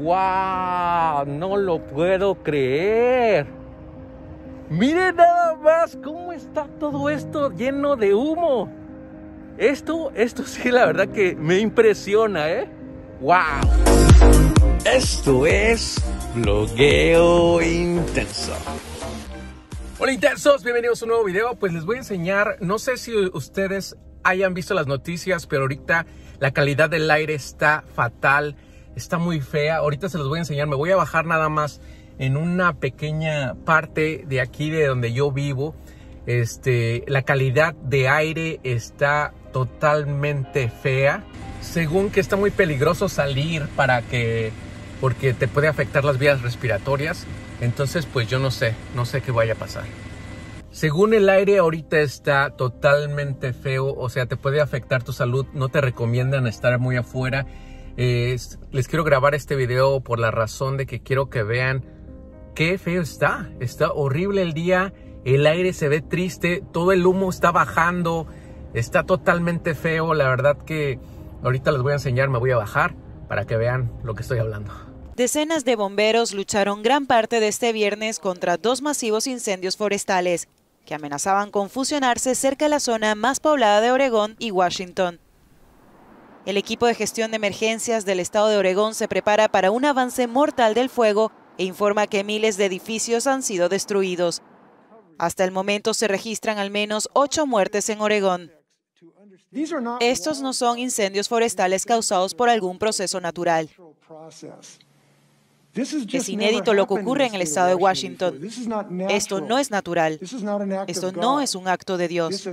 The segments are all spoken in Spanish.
¡Wow! No lo puedo creer. Miren nada más cómo está todo esto lleno de humo. Esto, esto sí, la verdad que me impresiona, ¿eh? ¡Wow! Esto es blogueo intenso. Hola intensos, bienvenidos a un nuevo video. Pues les voy a enseñar, no sé si ustedes hayan visto las noticias, pero ahorita la calidad del aire está fatal, está muy fea. Ahorita se los voy a enseñar, me voy a bajar nada más en una pequeña parte de aquí de donde yo vivo. Este, la calidad de aire está totalmente fea. Según que está muy peligroso salir para que porque te puede afectar las vías respiratorias. Entonces, pues yo no sé, no sé qué vaya a pasar. Según el aire ahorita está totalmente feo, o sea, te puede afectar tu salud, no te recomiendan estar muy afuera. Les quiero grabar este video por la razón de que quiero que vean qué feo está. Está horrible el día, el aire se ve triste, todo el humo está bajando, está totalmente feo. La verdad que ahorita les voy a enseñar, me voy a bajar para que vean lo que estoy hablando. Decenas de bomberos lucharon gran parte de este viernes contra dos masivos incendios forestales que amenazaban con fusionarse cerca de la zona más poblada de Oregón y Washington. El equipo de gestión de emergencias del estado de Oregón se prepara para un avance mortal del fuego e informa que miles de edificios han sido destruidos. Hasta el momento se registran al menos ocho muertes en Oregón. Estos no son incendios forestales causados por algún proceso natural. Es inédito lo que ocurre en el estado de Washington. Esto no es natural. Esto no es un acto de Dios.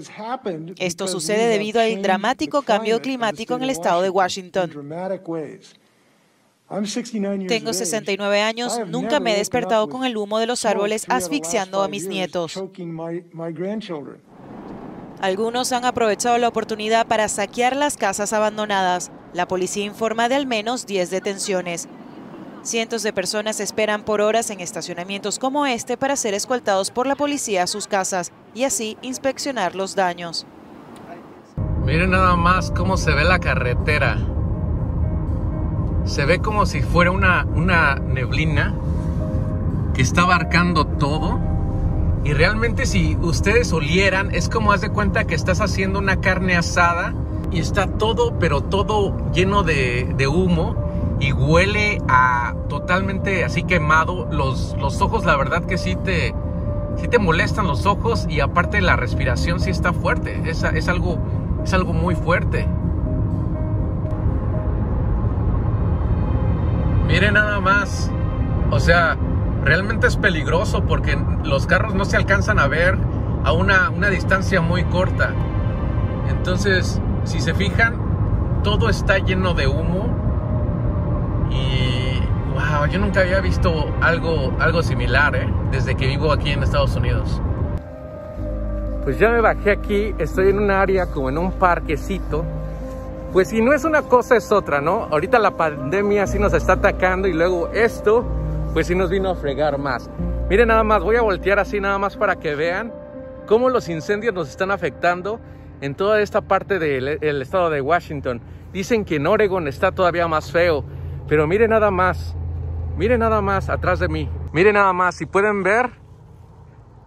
Esto sucede debido al dramático cambio climático en el estado de Washington. Tengo 69 años, nunca me he despertado con el humo de los árboles asfixiando a mis nietos. Algunos han aprovechado la oportunidad para saquear las casas abandonadas. La policía informa de al menos 10 detenciones. Cientos de personas esperan por horas en estacionamientos como este para ser escoltados por la policía a sus casas y así inspeccionar los daños. Miren nada más cómo se ve la carretera. Se ve como si fuera una, una neblina que está abarcando todo. Y realmente si ustedes olieran, es como haz de cuenta que estás haciendo una carne asada y está todo, pero todo lleno de, de humo y huele a totalmente así quemado. Los, los ojos, la verdad que sí te, sí te molestan los ojos y aparte la respiración sí está fuerte. Es, es, algo, es algo muy fuerte. Mire nada más. O sea, realmente es peligroso porque los carros no se alcanzan a ver a una, una distancia muy corta. Entonces, si se fijan, todo está lleno de humo y wow, yo nunca había visto algo, algo similar, ¿eh? Desde que vivo aquí en Estados Unidos. Pues ya me bajé aquí, estoy en un área como en un parquecito. Pues si no es una cosa es otra, ¿no? Ahorita la pandemia sí nos está atacando y luego esto, pues sí nos vino a fregar más. Miren nada más, voy a voltear así nada más para que vean cómo los incendios nos están afectando en toda esta parte del estado de Washington. Dicen que en Oregon está todavía más feo. Pero mire nada más, mire nada más atrás de mí. Mire nada más, si pueden ver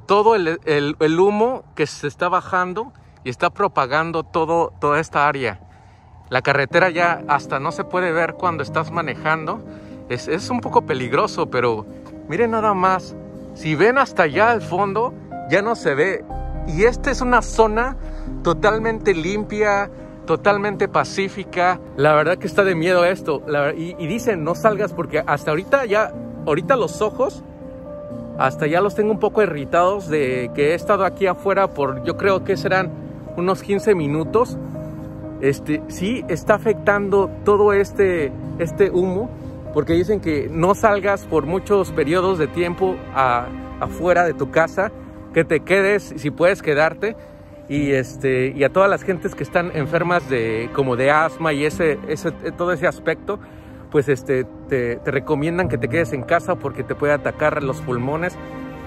todo el, el, humo que se está bajando y está propagando todo, toda esta área. La carretera ya hasta no se puede ver cuando estás manejando. Es, es un poco peligroso, pero miren nada más. Si ven hasta allá al fondo, ya no se ve. Y esta es una zona totalmente limpia, totalmente pacífica. La verdad que está de miedo esto. y, dicen, no salgas porque hasta ahorita ya, ahorita los ojos, hasta ya los tengo un poco irritados de que he estado aquí afuera por, yo creo que serán unos 15 minutos. Este, sí está afectando todo este, este humo porque dicen que no salgas por muchos periodos de tiempo afuera de tu casa, que te quedes, si puedes quedarte, y este y a todas las gentes que están enfermas de como de asma y ese, ese todo ese aspecto pues este te, te, recomiendan que te quedes en casa porque te puede atacar los pulmones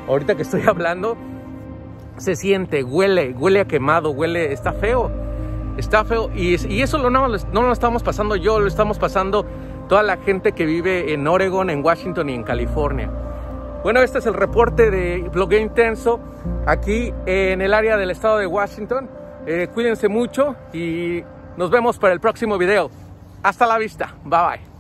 ahorita que estoy hablando se siente huele huele a quemado huele está feo está feo y, y eso no, no lo estamos pasando yo lo estamos pasando toda la gente que vive en Oregon, en Washington y en California. Bueno, este es el reporte de Blogueo Intenso aquí en el área del estado de Washington. Eh, cuídense mucho y nos vemos para el próximo video. Hasta la vista. Bye bye.